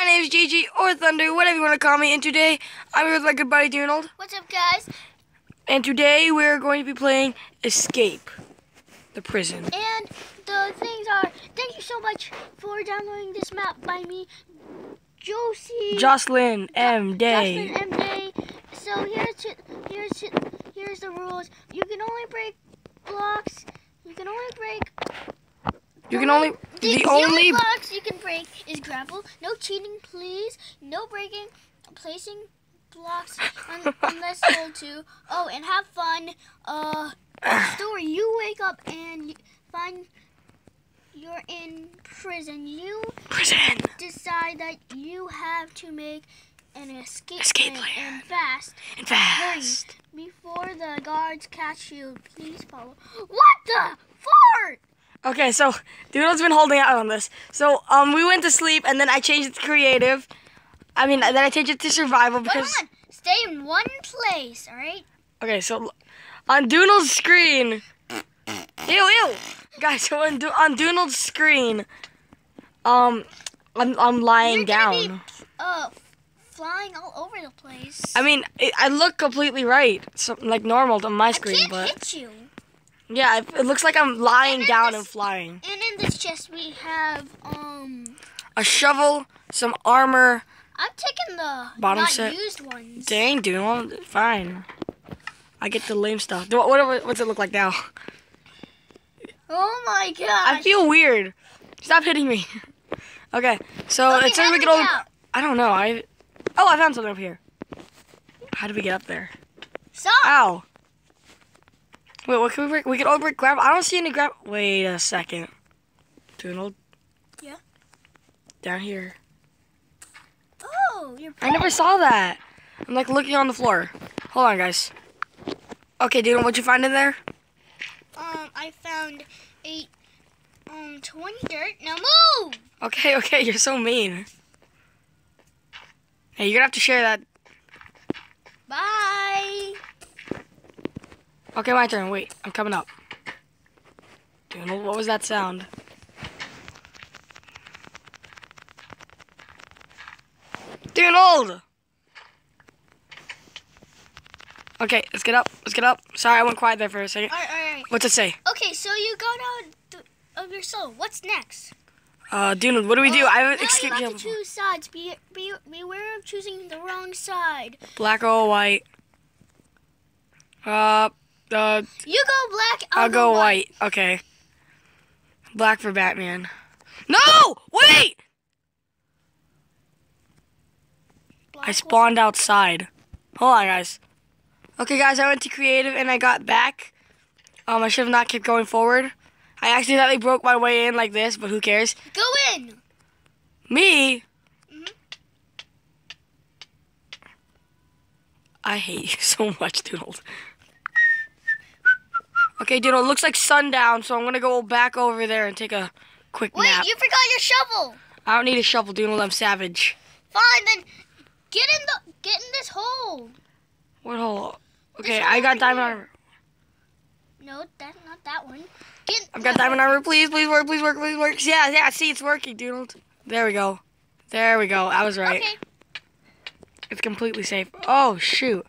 My name is Gigi or Thunder, whatever you want to call me, and today I'm here with my good buddy Donald. What's up, guys? And today we're going to be playing Escape the Prison. And the things are, thank you so much for downloading this map by me, Josie. Jocelyn M. Day. Jocelyn M. Day. So here's here's here's the rules. You can only break blocks. You can only break. You can only the, the, the only blocks you can break is gravel. No cheating, please. No breaking, placing blocks un, unless told to. Oh, and have fun. Uh, story. You wake up and find you're in prison. You prison. decide that you have to make an escape, Escape plan, plan. and fast. and fast. Hurry. Before the guards catch you, please follow. What the fart? Okay, so Doodle's been holding out on this. So um, we went to sleep, and then I changed it to creative. I mean, then I changed it to survival because. on. Stay in one place, all right? Okay, so on Doodle's screen. Ew, ew. Guys, so on, Do- on Doodle's screen, um, I'm, I'm lying You're down. Be, uh, flying all over the place. I mean, it, I look completely right, so, like normal on my I screen, but hit you. Yeah, it, looks like I'm lying down this- and flying. And in this chest we have um. A shovel, some armor. I'm taking the Bottom set. used ones. Dang, Doodle, fine. I get the lame stuff. What, what, what's it look like now? Oh my gosh. I feel weird. Stop hitting me. Okay, so Okay, it says we do can we only. get out? I don't know. I. Oh, I found something up here. How do we get up there? Stop. Ow. Wait, what can we break? We can all break grab. I don't see any grab. Wait a second. Donald. Yeah? Down here. Oh, you're. I never saw that. I'm like looking on the floor. Hold on, guys. Okay, Donald, what'd you find in there? Um, I found eight. Um, twenty dirt. Now move. Okay, okay, you're so mean. Hey, you're gonna have to share that. Bye. Okay, my turn. Wait, I'm coming up. Donald, what was that sound? Donald! Okay, let's get up. Let's get up. Sorry, I went quiet there for a second. All right, all right. What's it say? Okay, so you got out of your soul. What's next? Uh, Donald, what do we do? Oh, I haven't escaped you have to choose sides. Be, be beware of choosing the wrong side. Black or white? Uh, uh, You go black. I'll, I'll go white. Okay. Black for Batman. No! Wait! Black I spawned outside. Hold on, guys. Okay, guys, I went to creative and I got back. Um, I should have not kept going forward. I accidentally broke my way in like this, but who cares? Go in. Me? Mhm. I hate you so much, Doodle. Okay, Doodle, it looks like sundown, so I'm gonna go back over there and take a quick Wait, nap. you forgot your shovel. I don't need a shovel, Doodle. I'm savage. Fine, then get in the get in this hole. What hole? Okay, This I got diamond here. armor. No, that's not that one. Get. I've got diamond armor. Please, please work, please work, please work. Yeah, yeah. See, it's working, Doodle. There we go. There we go. I was right. Okay. It's completely safe. Oh shoot!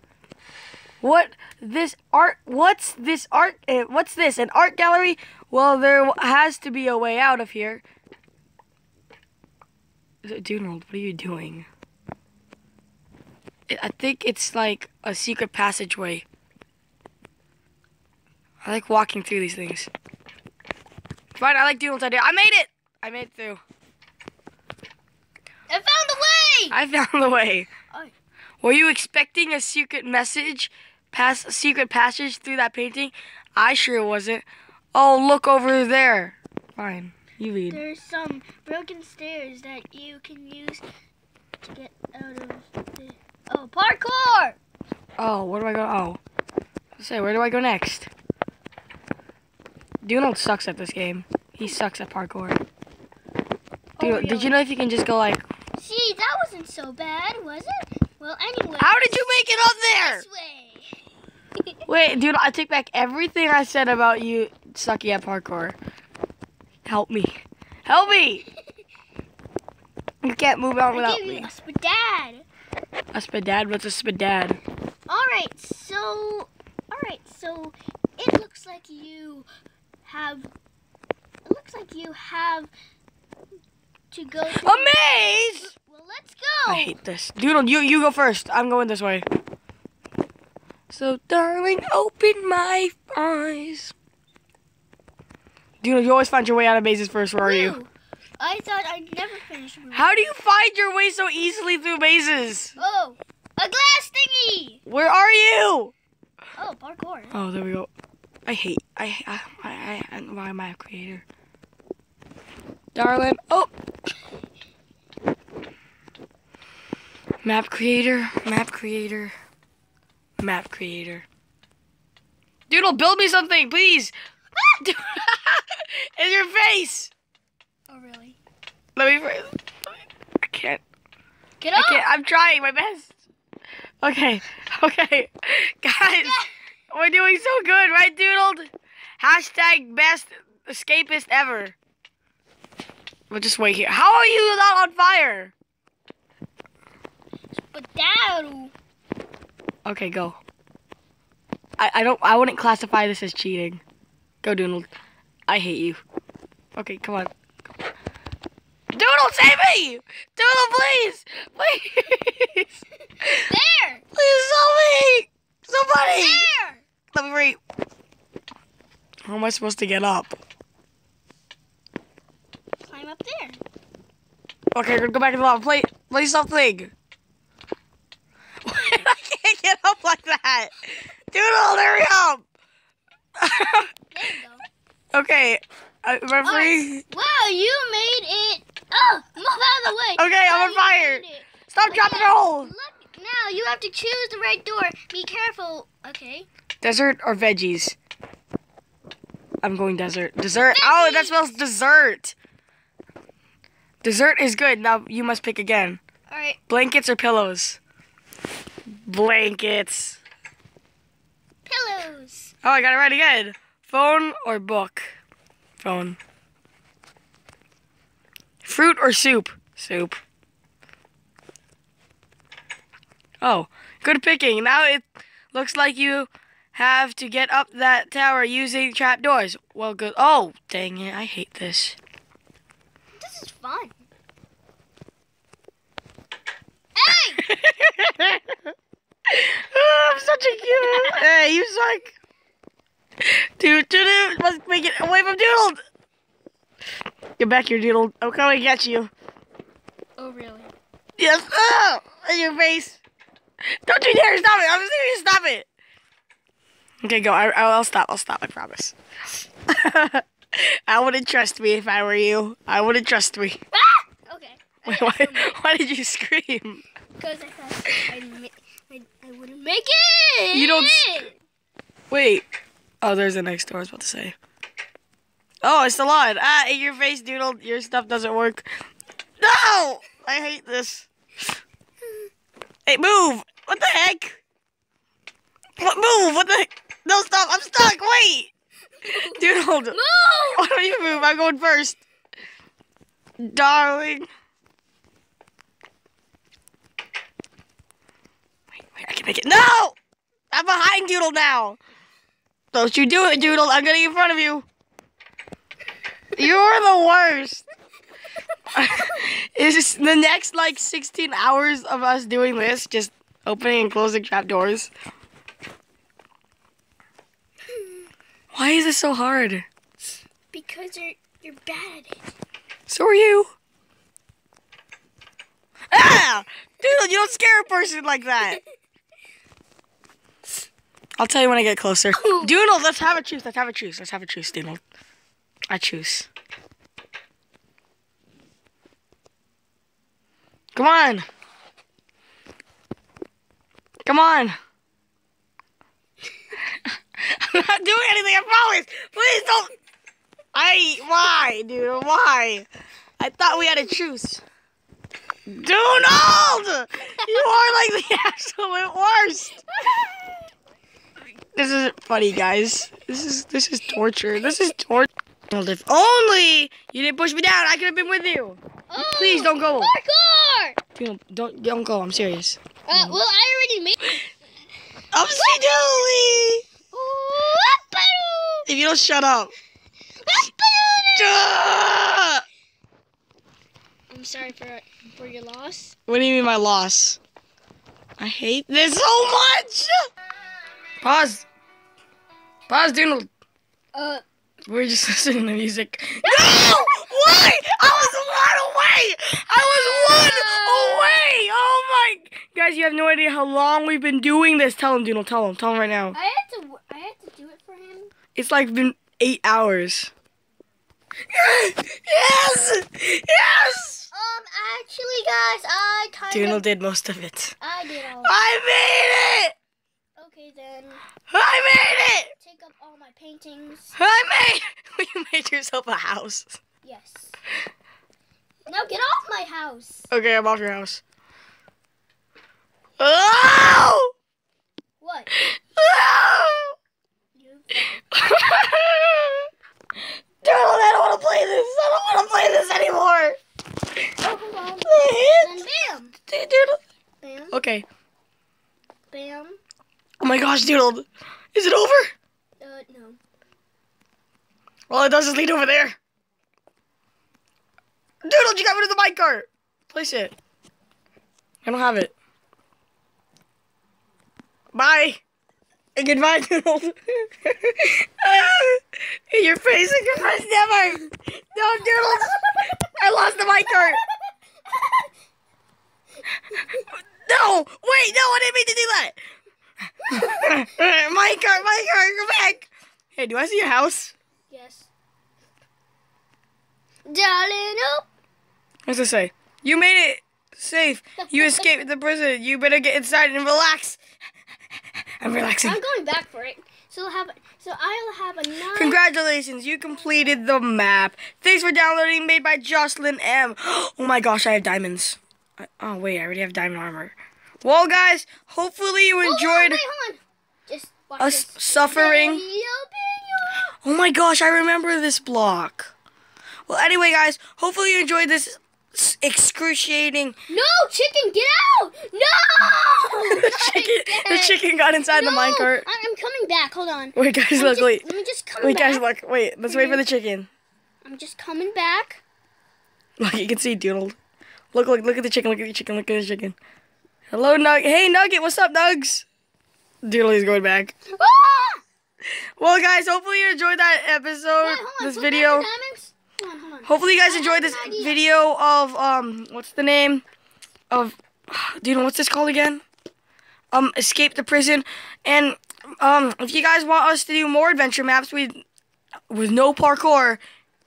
What this art? What's this art? Uh, what's this? An art gallery? Well, there has to be a way out of here. Donald, what are you doing? I- I think it's like a secret passageway. I like walking through these things. Fine, I like Donald's idea. I made it. I made it through. I found the way. I found the way. Oh. Were you expecting a secret message, pass a secret passage through that painting? I sure wasn't. Oh, look over there. Fine, you read. There's some broken stairs that you can use to get out of the. Oh, parkour! Oh, where do I go? Oh, say where do I go next? Donald sucks at this game. He sucks at parkour. Dude, Oh, did you know if you can just go like? See, that wasn't so bad, was it? Well, anyway. How did you make it up there? This way. Wait, dude, I take back everything I said about you sucking at parkour. Help me. Help me! You can't move on without me. a spadad. A spadad? What's a spadad? All right, so all right, so it looks like you have. It looks like you have to go. A maze! Well, let's go. I hate this. Dude, you you go first. I'm going this way. So, darling, open my eyes. Doodle, you always find your way out of mazes first. Where are you? I thought I'd never finish. with- How do you find your way so easily through mazes? Oh, a glass thingy. Where are you? Oh, parkour. Oh, there we go. I hate. I. I. I. I why am I a creator? Darling. Oh. Map creator. Map creator. Map creator. Doodle, build me something, please. In your face. Oh, really? Let me. I can't. Get up! I can't. I'm trying my best. Okay. Okay. Guys, we're doing so good, right, Doodled? Hashtag best escapist ever. We'll just wait here. How are you not on fire? Spadad. Okay, go. I, I don't I wouldn't classify this as cheating. Go Doodle. I hate you. Okay, come on. Doodle, save me! Doodle, please! Please! There. Please help me! Somebody! There. Let me read. How am I supposed to get up? Climb up there. Okay, we're gonna go back to the lava. Play, play something. I can't get up like that. Doodle, hurry up. There you go. okay, uh, referee. Wow, you made it. Oh, move out of the way. Okay, I'm Oh, on fire. Stop, Look drop, and at- roll. Look, now you have to choose the right door. Be careful. Okay. Desert or veggies? I'm going desert. Dessert. Oh, that smells dessert. Dessert is good. Now you must pick again. All right. Blankets or pillows? Blankets. Pillows. Oh, I got it right again. Phone or book? Phone. Fruit or soup? Soup. Oh, good picking. Now it looks like you have to get up that tower using trapdoors. Well, good. Oh, dang it. I hate this. This is fun. Hey! oh, I'm such a cute. hey, you suck. Dude, dude, must make it away from Doodle. Get back here, Doodle. I'm coming to get you. Oh, really? Yes. Oh, in your face. Don't you dare stop it. I'm serious. Stop it. Okay, go. I, I'll stop. I'll stop. I promise. I wouldn't trust me if I were you. I wouldn't trust me. Ah! Okay. Wait, why, why did you scream? Because I thought I'd I, I wouldn't make it. You don't Wait. Oh, there's the next door. I was about to say. Oh, it's still on. Ah, in your face, Doodle. Your stuff doesn't work. No! I hate this. Hey, move! What the heck? What, move! What the heck? No, stop! I'm stuck! Wait! Doodle! Move! Why don't you move? I'm going first. Darling. Wait, wait, I can make it. No! I'm behind Doodle now. Don't you do it, Doodle. I'm getting in front of you. You're the worst. Is this the next like 16 hours of us doing this, just opening and closing trap doors? Why is this so hard? Because you're you're bad at it. So are you. Ah! Doodle, you don't scare a person like that. I'll tell you when I get closer. Doodle, let's have a truce. Let's have a truce. Let's have a truce, Doodle. I choose. Come on. Come on. I'm not doing anything, I promise. Please don't. I. Why, dude? Why? I thought we had a truce. Donald! You are like the absolute worst. This isn't funny, guys. This is this is torture. This is torture. Well, if only you didn't push me down, I could have been with you. Oh, Please don't go. Parkour! Dude, don't don't go. I'm serious. Uh, well, I already made. Upsy doodly. If you don't shut up. I'm sorry for for your loss. What do you mean my loss? I hate this so much. Pause. Pause, Doodle. Uh, We're just listening to music. No! Why? I was one away! I was one away! Oh my... Guys, you have no idea how long we've been doing this. Tell him, Doodle. Tell him. Tell him right now. I had to. I had to do it for him. It's like been eight hours. Yes! Yes! Um, actually, guys, I kind Doodle of. did most of it. I did all. I made it! I made it! take up all my paintings. I made... You made yourself a house. Yes. Now get off my house. Okay, I'm off your house. Oh! What? Oh! I don't want to play this. I don't want to play this anymore. Oh, hold on. I Then hit. bam, bam, Okay. bam. Oh my gosh, Doodle. Is it over? Uh, no. Well, it does just lead over there. Doodle, you got rid of the minecart. Place it. I don't have it. Bye. And goodbye, Doodle. in your face, in your face, never. No, Doodle. I lost the minecart. No, wait, no, I didn't mean to do that. my cart, go back. Hey, do I see your house? Yes. Darling, oh. What's it say? You made it safe. You escaped the prison. You better get inside and relax. I'm relaxing. I'm going back for it. So I'll have. So I'll have a nine. Congratulations, you completed the map. Thanks for downloading, made by Jocelyn M. Oh my gosh, I have diamonds. Oh wait, I already have diamond armor. Well, guys, hopefully you enjoyed wait, hold on. Just watch us this. suffering. Oh, my gosh, I remember this block. Well, anyway, guys, hopefully you enjoyed this excruciating. No, chicken, get out! No! the chicken, the chicken got inside the No, minecart. I- I'm coming back. Hold on. Wait, guys, I'm look, just, wait. Let me just come Wait, back. guys, look. Wait, let's wait for the chicken. I'm just coming back. Look, you can see Doodle. Look, look, look at the chicken. Look at the chicken. Look at the chicken. Hello, Nug. Hey, Nugget. What's up, Nugs? Doodle is going back. Ah! Well, guys, hopefully you enjoyed that episode, Wait, on. this video. Hold on, hold on. Hopefully you guys enjoyed this video of um, what's the name of? Doodle, what's this called again? Um, escape the prison. And um, if you guys want us to do more adventure maps, we with no parkour,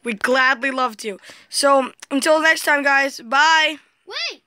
we'd gladly love to. So until next time, guys. Bye. Wait.